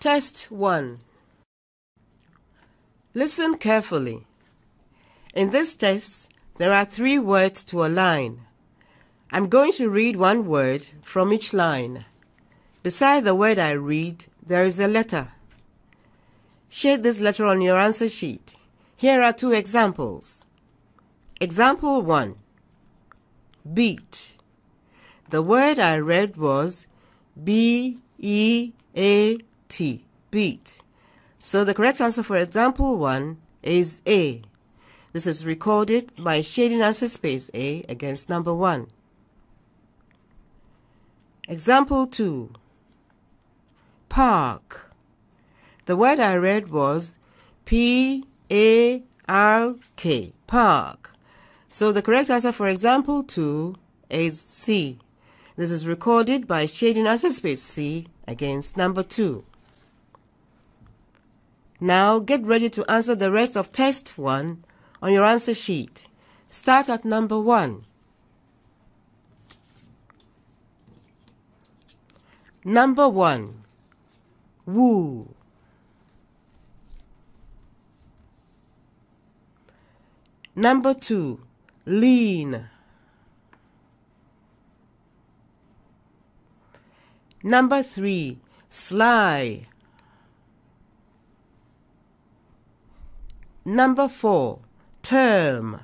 Test 1. Listen carefully. In this test, there are three words to a line. I'm going to read one word from each line. Beside the word I read, there is a letter. Shade this letter on your answer sheet. Here are two examples. Example 1. Beat. The word I read was B E A T. Beat. So the correct answer for example 1 is A. This is recorded by shading answer space A against number 1. Example 2. Park. The word I read was P A R K. Park. So the correct answer for example 2 is C. This is recorded by shading answer space C against number 2. Now get ready to answer the rest of test 1 on your answer sheet. Start at number 1. Number 1. Woo. Number 2. Lean. Number 3. Sly. Number 4. Term.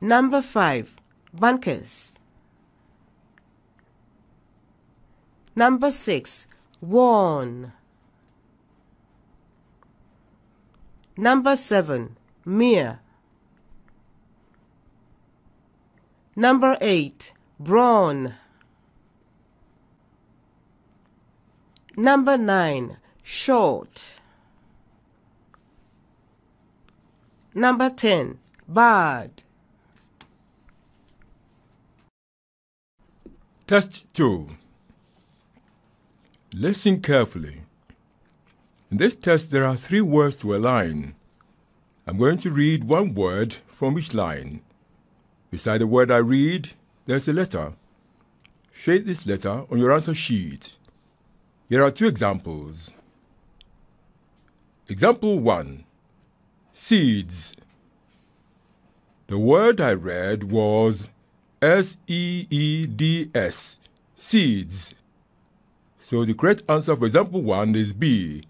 Number 5. Bunkers. Number 6. Warn. Number 7. Mere. Number 8. Brawn. Number 9. Short. Number 10. Bad. Test 2. Listen carefully. In this test, there are three words to a line. I'm going to read one word from each line. Beside the word I read, there's a letter. Shade this letter on your answer sheet. Here are two examples. Example 1 Seeds. The word I read was S E E D S, seeds. So the correct answer for example 1 is B.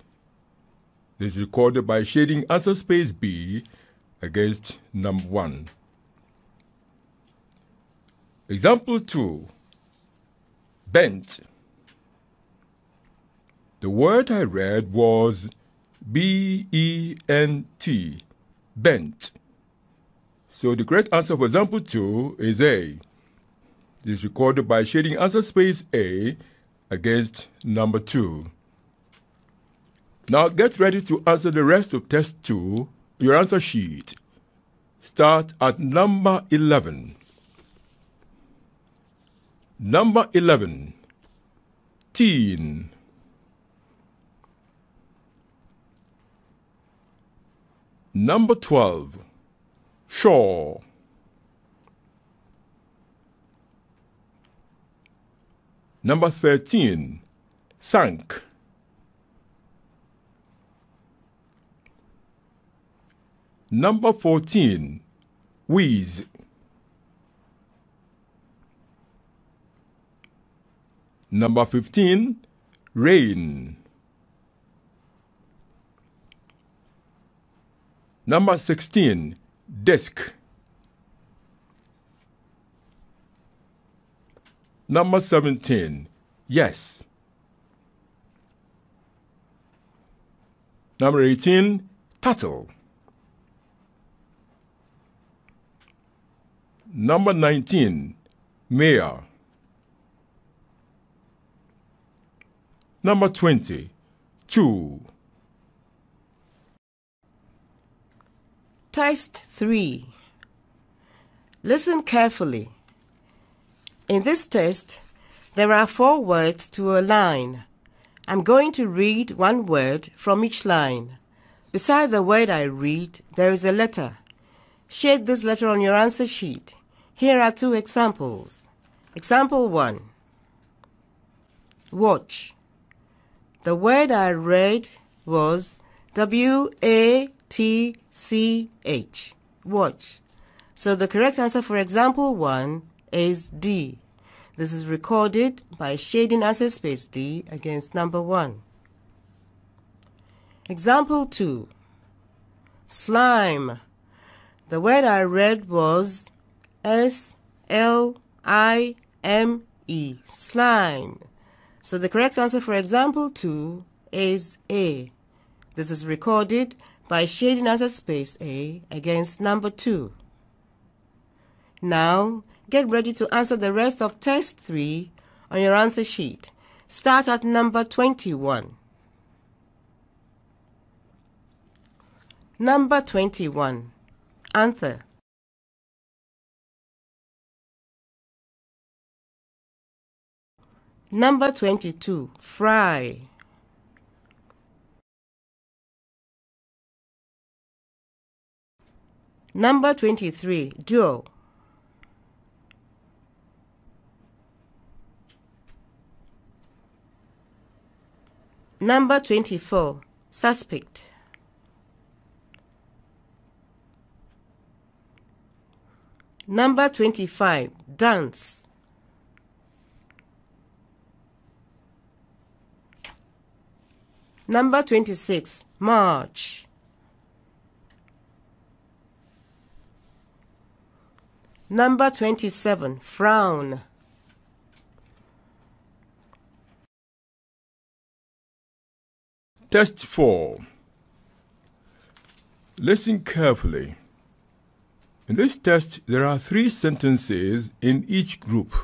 This is recorded by shading answer space B against number 1. Example 2 Bent. The word I read was B E N T, bent. So the correct answer for example 2 is A. This is recorded by shading answer space A against number 2. Now get ready to answer the rest of test 2, your answer sheet. Start at number 11. Number 11. Teen. Number 12. Shore. Number 13. Thank. Number 14. Wheeze. Number 15. Rain. Number 16. Desk. Number 17. Yes. Number 18. Turtle. Number 19. Mayor. Number 20. Chew. Test 3. Listen carefully. In this test, there are four words to a line. I'm going to read one word from each line. Beside the word I read, there is a letter. Shade this letter on your answer sheet. Here are two examples. Example 1. watch. The word I read was W A T C H, watch. So the correct answer for example 1 is D. This is recorded by shading answer space D against number 1. Example 2. Slime. The word I read was S L I M E, slime. So the correct answer for example 2 is A. This is recorded by shading answer space A against number 2. Now, get ready to answer the rest of test 3 on your answer sheet. Start at number 21. Number 21. Answer. Number 22. Fry. Number 23. Duo. Number 24. Suspect. Number 25. Dance. Number 26. March. Number 27. Frown. Test 4. Listen carefully. In this test, there are three sentences in each group.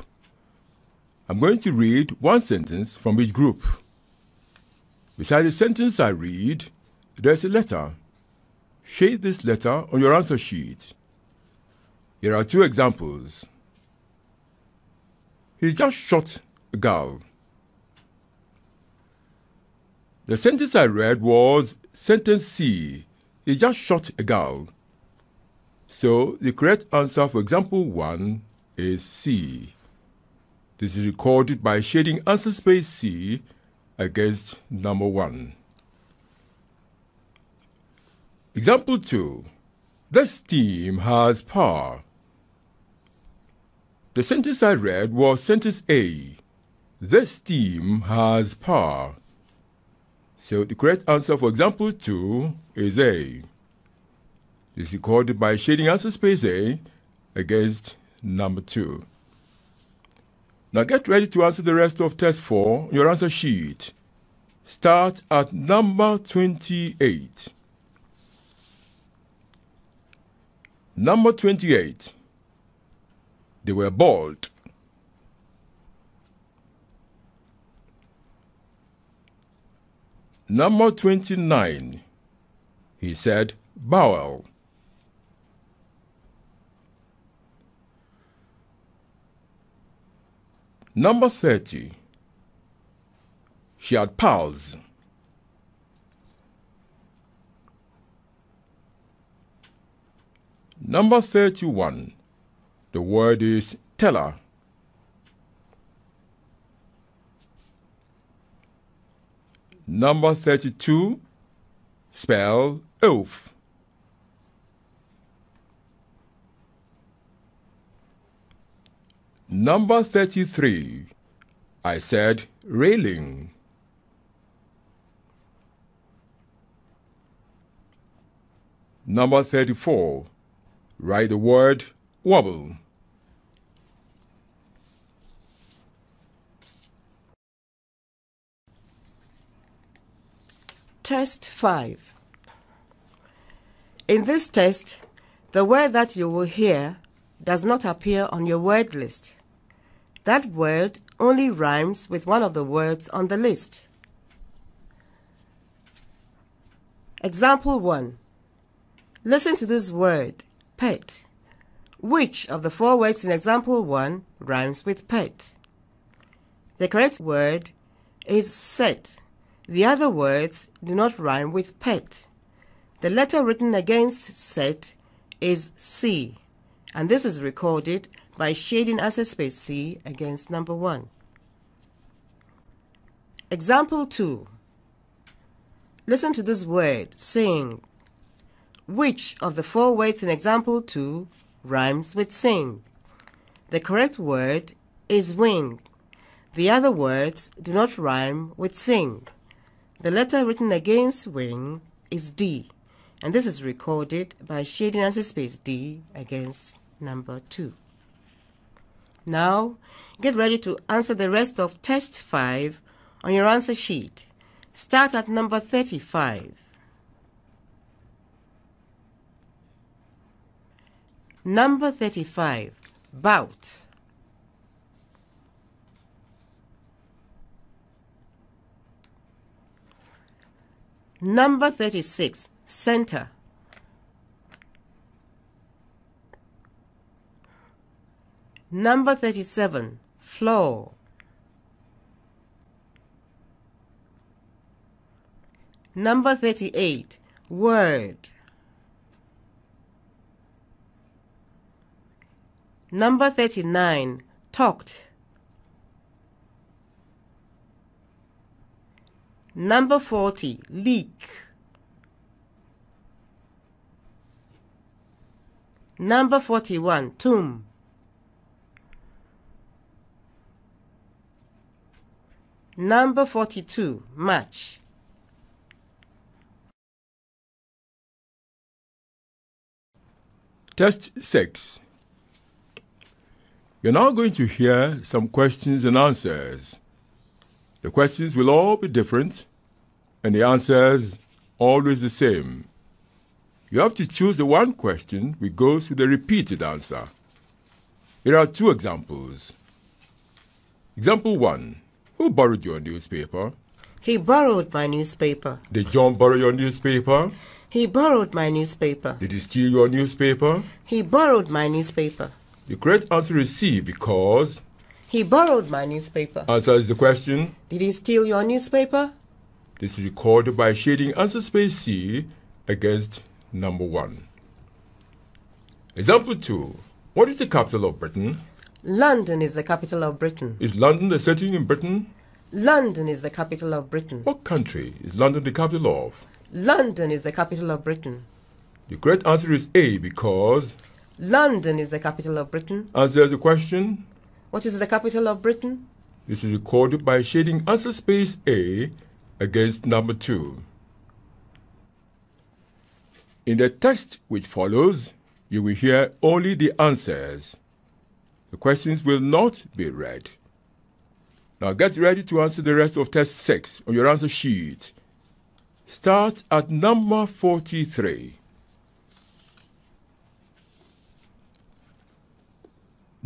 I'm going to read one sentence from each group. Beside the sentence I read, there's a letter. Shade this letter on your answer sheet. Here are two examples. He just shot a girl. The sentence I read was sentence C. He just shot a girl. So the correct answer for example 1 is C. This is recorded by shading answer space C against number 1. Example 2. The steam has power. The sentence I read was sentence A. This steam has power. So the correct answer for example 2 is A. This is recorded by shading answer space A against number 2. Now get ready to answer the rest of test 4 on your answer sheet. Start at number 28. Number 28. They were bald. Number 29. He said bowel. Number 30. She had pals. Number 31. The word is teller. Number 32. Spell oath. Number 33. I said railing. Number 34. Write the word wobble. Test 5. In this test, the word that you will hear does not appear on your word list. That word only rhymes with one of the words on the list. Example 1. Listen to this word, pet. Which of the four words in example 1 rhymes with pet? The correct word is set. The other words do not rhyme with pet. The letter written against set is C, and this is recorded by shading answer space C against number 1. Example 2. Listen to this word, sing. Which of the four words in example 2 rhymes with sing? The correct word is wing. The other words do not rhyme with sing. The letter written against wing is D, and this is recorded by shading answer space D against number 2. Now, get ready to answer the rest of test 5 on your answer sheet. Start at number 35. Number 35. Bout. Number 36. Center. Number 37. Floor. Number 38. Word. Number 39. Talked. Number 40. Leak. Number 41. Tomb. Number 42. Match. Test 6. You're now going to hear some questions and answers. The questions will all be different, and the answers always the same. You have to choose the one question which goes with the repeated answer. Here are two examples. Example 1. Who borrowed your newspaper? He borrowed my newspaper. Did John borrow your newspaper? He borrowed my newspaper. Did he steal your newspaper? He borrowed my newspaper. The correct answer is C because He borrowed my newspaper. answers the question. Did he steal your newspaper? This is recorded by shading answer space C against number 1. Example 2. What is the capital of Britain? London is the capital of Britain. Is London a city in Britain? London is the capital of Britain. What country is London the capital of? London is the capital of Britain. The correct answer is A because London is the capital of Britain. answers the question. What is the capital of Britain? This is recorded by shading answer space A against number 2. In the text which follows, you will hear only the answers. The questions will not be read. Now get ready to answer the rest of test 6 on your answer sheet. Start at number 43.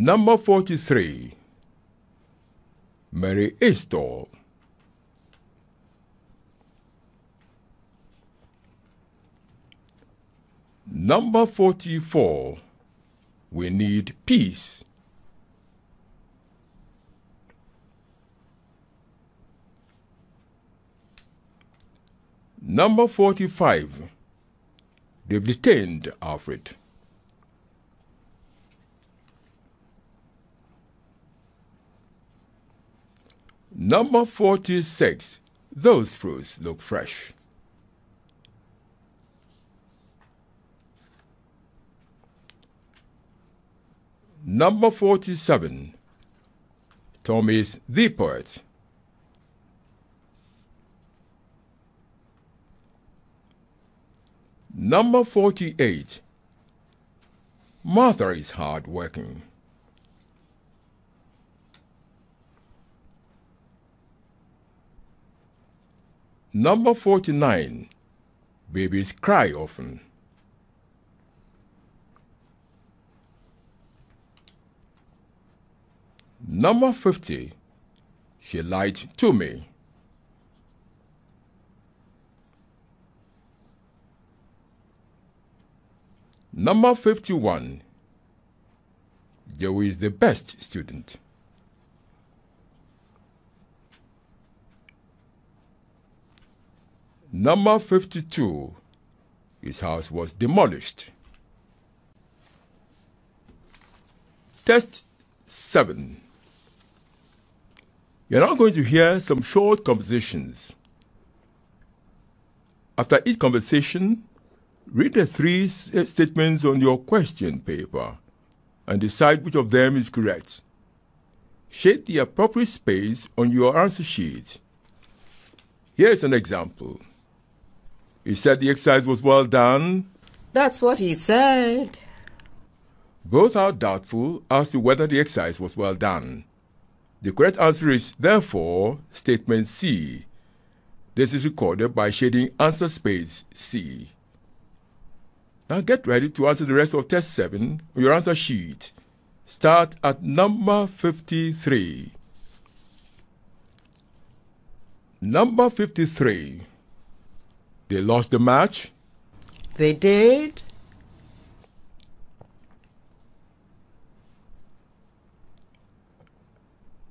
Number 43. Mary Eastall. Number 44. We need peace. Number 45. They've detained Alfred. Number 46. Those fruits look fresh. Number 47. Tom is the poet. Number 48. Martha is hard working. Number 49. Babies cry often. Number 50. She lied to me. Number 51. Joe is the best student. Number 52. His house was demolished. Test 7. You're now going to hear some short conversations. After each conversation, read the three s- uh, statements on your question paper and decide which of them is correct. Shade the appropriate space on your answer sheet. Here's an example. He said the exercise was well done. That's what he said. Both are doubtful as to whether the exercise was well done. The correct answer is, therefore, statement C. This is recorded by shading answer space C. Now get ready to answer the rest of test 7 on your answer sheet. Start at number 53. Number 53. They lost the match. They did.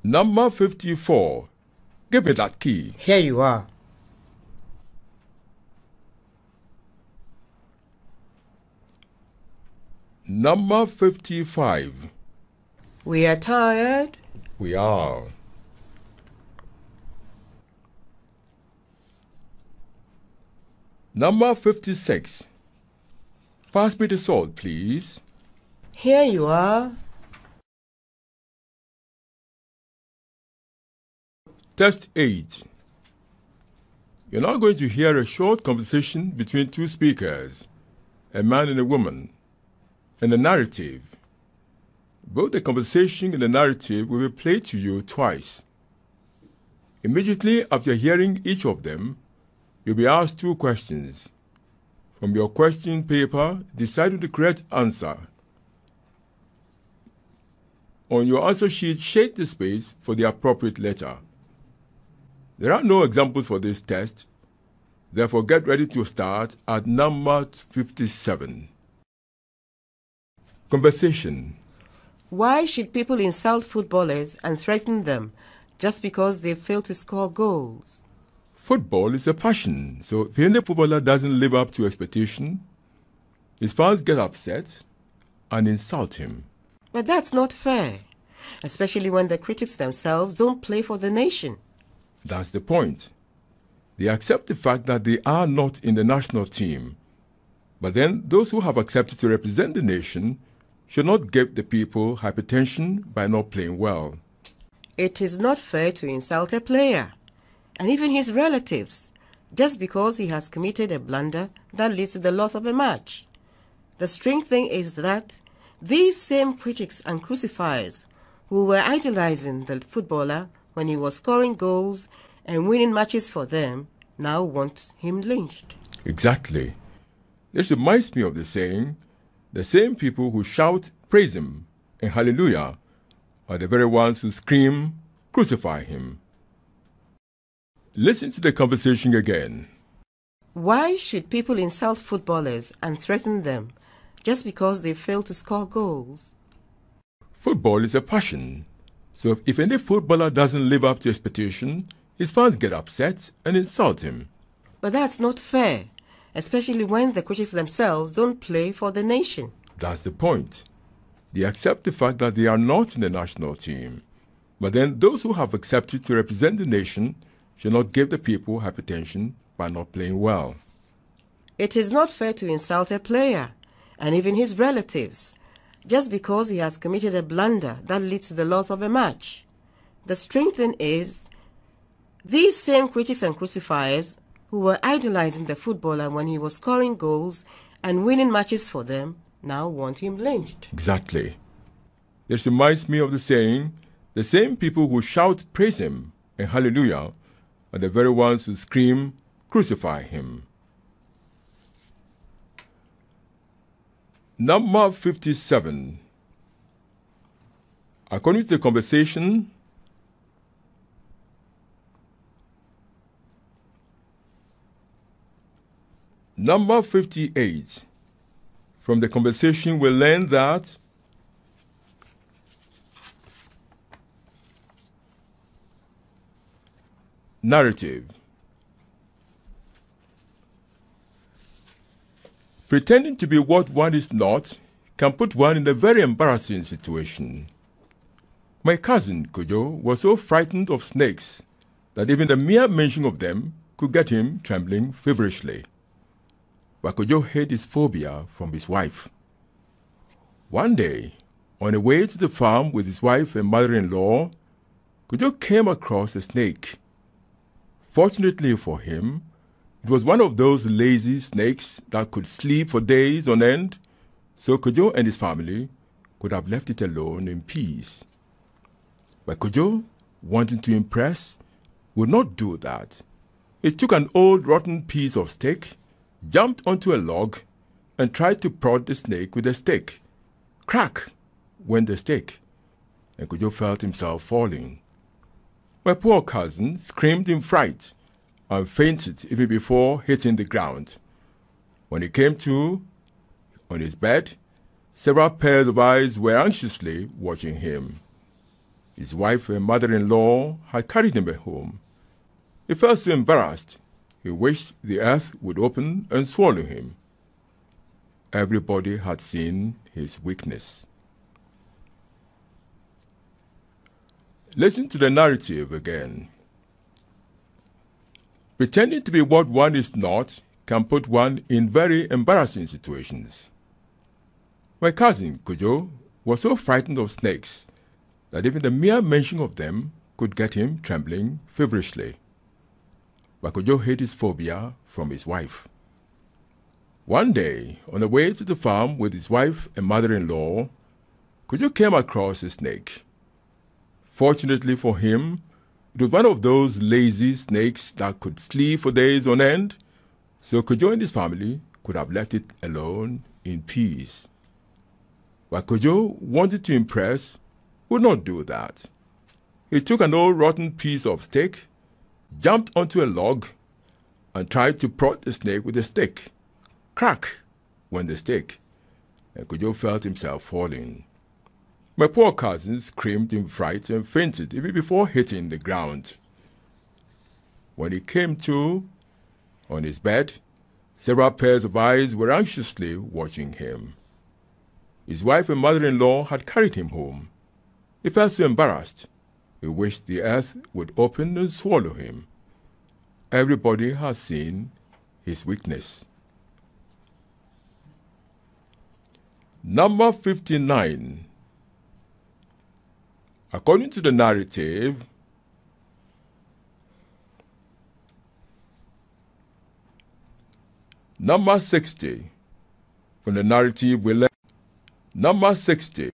Number 54. Give me that key. Here you are. Number 55. We are tired. We are. Number 56. Pass me the salt, please. Here you are. Test 8. You're now going to hear a short conversation between two speakers, a man and a woman, and a narrative. Both the conversation and the narrative will be played to you twice. Immediately after hearing each of them, you'll be asked two questions. From your question paper, decide the correct answer. On your answer sheet, shade the space for the appropriate letter. There are no examples for this test, therefore get ready to start at number 57. Conversation. Why should people insult footballers and threaten them just because they fail to score goals? Football is a passion, so if any footballer doesn't live up to expectation, his fans get upset and insult him. But that's not fair, especially when the critics themselves don't play for the nation. That's the point. They accept the fact that they are not in the national team. But then those who have accepted to represent the nation should not give the people hypertension by not playing well. It is not fair to insult a player and even his relatives just because he has committed a blunder that leads to the loss of a match. The strange thing is that these same critics and crucifiers who were idolizing the footballer when he was scoring goals and winning matches for them now want him lynched. Exactly. This reminds me of the saying the same people who shout, Praise Him, and Hallelujah are the very ones who scream, Crucify Him. Listen to the conversation again. Why should people insult footballers and threaten them just because they fail to score goals? Football is a passion, so if, if any footballer doesn't live up to expectation, his fans get upset and insult him. But that's not fair, especially when the critics themselves don't play for the nation. That's the point. They accept the fact that they are not in the national team. But then those who have accepted to represent the nation should not give the people hypertension by not playing well. It is not fair to insult a player and even his relatives just because he has committed a blunder that leads to the loss of a match. The strange thing is, these same critics and crucifiers who were idolizing the footballer when he was scoring goals and winning matches for them now want him lynched. Exactly. This reminds me of the saying the same people who shout, Praise Him, and Hallelujah are the very ones who scream, Crucify Him. Number 57. According to the conversation, number 58. From the conversation, we learn that narrative. Pretending to be what one is not can put one in a very embarrassing situation. My cousin Kojo was so frightened of snakes that even the mere mention of them could get him trembling feverishly. But Kojo hid his phobia from his wife. One day, on the way to the farm with his wife and mother-in-law, Kojo came across a snake. Fortunately for him, it was one of those lazy snakes that could sleep for days on end, so Kojo and his family could have left it alone in peace. But Kojo, wanting to impress, would not do that. He took an old rotten piece of stick, jumped onto a log, and tried to prod the snake with a stick. Crack went the stick, and Kojo felt himself falling. My poor cousin screamed in fright and fainted even before hitting the ground. When he came to, on his bed, several pairs of eyes were anxiously watching him. His wife and mother-in-law had carried him home. He felt so embarrassed, he wished the earth would open and swallow him. Everybody had seen his weakness. Listen to the narrative again. Pretending to be what one is not can put one in very embarrassing situations. My cousin, Kojo, was so frightened of snakes that even the mere mention of them could get him trembling feverishly. But Kojo hid his phobia from his wife. One day, on the way to the farm with his wife and mother-in-law, Kojo came across a snake. Fortunately for him, it was one of those lazy snakes that could sleep for days on end, so Kojo and his family could have left it alone in peace. But Kojo wanted to impress, would not do that. He took an old rotten piece of stick, jumped onto a log, and tried to prod the snake with a stick. Crack went the stick, and Kojo felt himself falling. My poor cousin screamed in fright and fainted even before hitting the ground. When he came to, on his bed, several pairs of eyes were anxiously watching him. His wife and mother-in-law had carried him home. He felt so embarrassed, he wished the earth would open and swallow him. Everybody has seen his weakness. Number 59. According to the narrative, number 60. From the narrative, we learn number 60.